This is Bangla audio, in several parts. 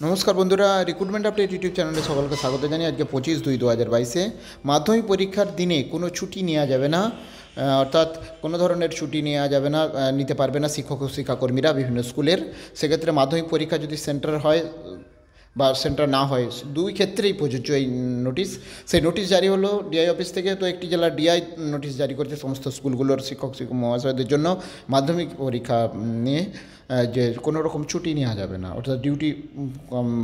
নমস্কার বন্ধুরা রিক্রুটমেন্ট আপডেট ইউটিউব চ্যানেলে সকলকে স্বাগত জানি আজকে পঁচিশ দুই দু হাজার বাইশে মাধ্যমিক পরীক্ষার দিনে কোনো ছুটি নেওয়া যাবে না। অর্থাৎ কোনো ধরনের ছুটি নেওয়া যাবে না নিতে পারবে না শিক্ষক ও শিক্ষাকর্মীরা বিভিন্ন স্কুলের। সেক্ষেত্রে মাধ্যমিক পরীক্ষা যদি সেন্টার হয় বা সেন্টার না হয়, দুই ক্ষেত্রেই প্রযোজ্য এই নোটিশ। সেই নোটিশ জারি হলো ডিআই অফিস থেকে, তো একটি জেলার ডিআই নোটিশ জারি করেছে সমস্ত স্কুলগুলোর শিক্ষক শিক্ষক মহাশয়দের জন্য। মাধ্যমিক পরীক্ষা নিয়ে যে কোনো রকম ছুটি নেওয়া যাবে না, অর্থাৎ ডিউটি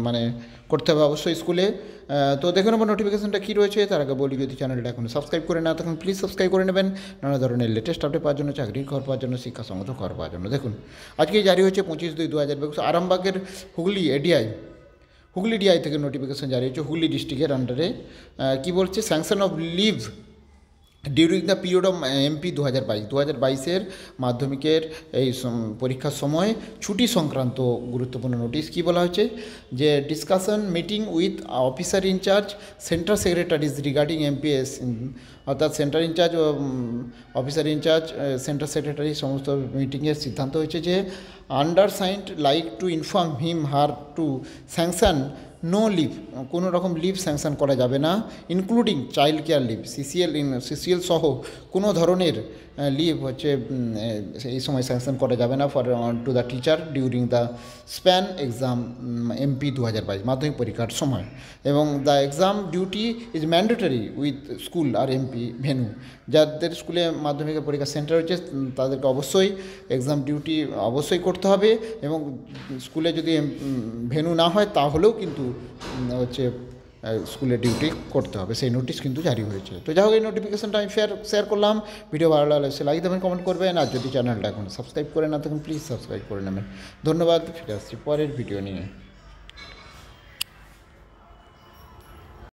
মানে করতে হবে অবশ্যই স্কুলে। তো দেখে নেব নোটিফিকেশনটা কী রয়েছে, তার আগে বলি, যদি চ্যানেলটা এখন সাবস্ক্রাইব করে না, তখন প্লিজ সাবস্ক্রাইব করে নেবেন। নানা ধরনের লেটেস্ট আপডেট পাওয়ার জন্য চাকরি খবর পাওয়ার জন্য শিক্ষাসঙ্গত খবর পাওয়ার জন্য। দেখুন আজকে জারি হয়েছে পঁচিশ দুই দু হাজার আরামবাগের হুগলি এডিআই হুগলি ডিআই থেকে নোটিফিকেশন জারি হয়েছে। হুগলি ডিস্ট্রিক্টের আন্ডারে কী বলছে? Sanction of leave during the period of MP দু হাজার বাইশ দু হাজার বাইশের মাধ্যমিকের এই পরীক্ষার সময় ছুটি সংক্রান্ত গুরুত্বপূর্ণ নোটিশ কী বলা হয়েছে? যে discussion meeting with officer in-charge central secretaries regarding MPS অর্থাৎ central in-charge officer in-charge central secretary সমস্ত মিটিংয়ের সিদ্ধান্ত হয়েছে যে under signed like to inform him her to sanction no leave কোনো রকম লিভ স্যাংশন করা যাবে না including child care leave CCL CCL সহ কোনো ধরনের লিভ হচ্ছে এই সময় স্যাংশন করা যাবে না for to the teacher during the span exam MP দু হাজার বাইশ, মাধ্যমিক পরীক্ষার সময়। এবং the exam duty is mandatory with school R MP venue যাদের স্কুলে মাধ্যমিকের পরীক্ষা সেন্টার হচ্ছে, তাদেরকে অবশ্যই এক্সাম ডিউটি অবশ্যই করতে হবে এবং স্কুলে যদি ভেনু না হয়, তাহলেও কিন্তু হচ্ছে স্কুলে ডিউটি করতে হবে। সেই নোটিশ কিন্তু জারি হয়েছে। তো যাই হোক, এই নোটিফিকেশনটা আমি শেয়ার শেয়ার করলাম। ভিডিও ভালো লাগলে সে লাইক দেবেন কমেন্ট করবেন। আর যদি চ্যানেলটা এখন সাবস্ক্রাইব করে না তখন প্লিজ সাবস্ক্রাইব করে নেবেন। ধন্যবাদ, ফিরে আসছি পরের ভিডিও নিয়ে।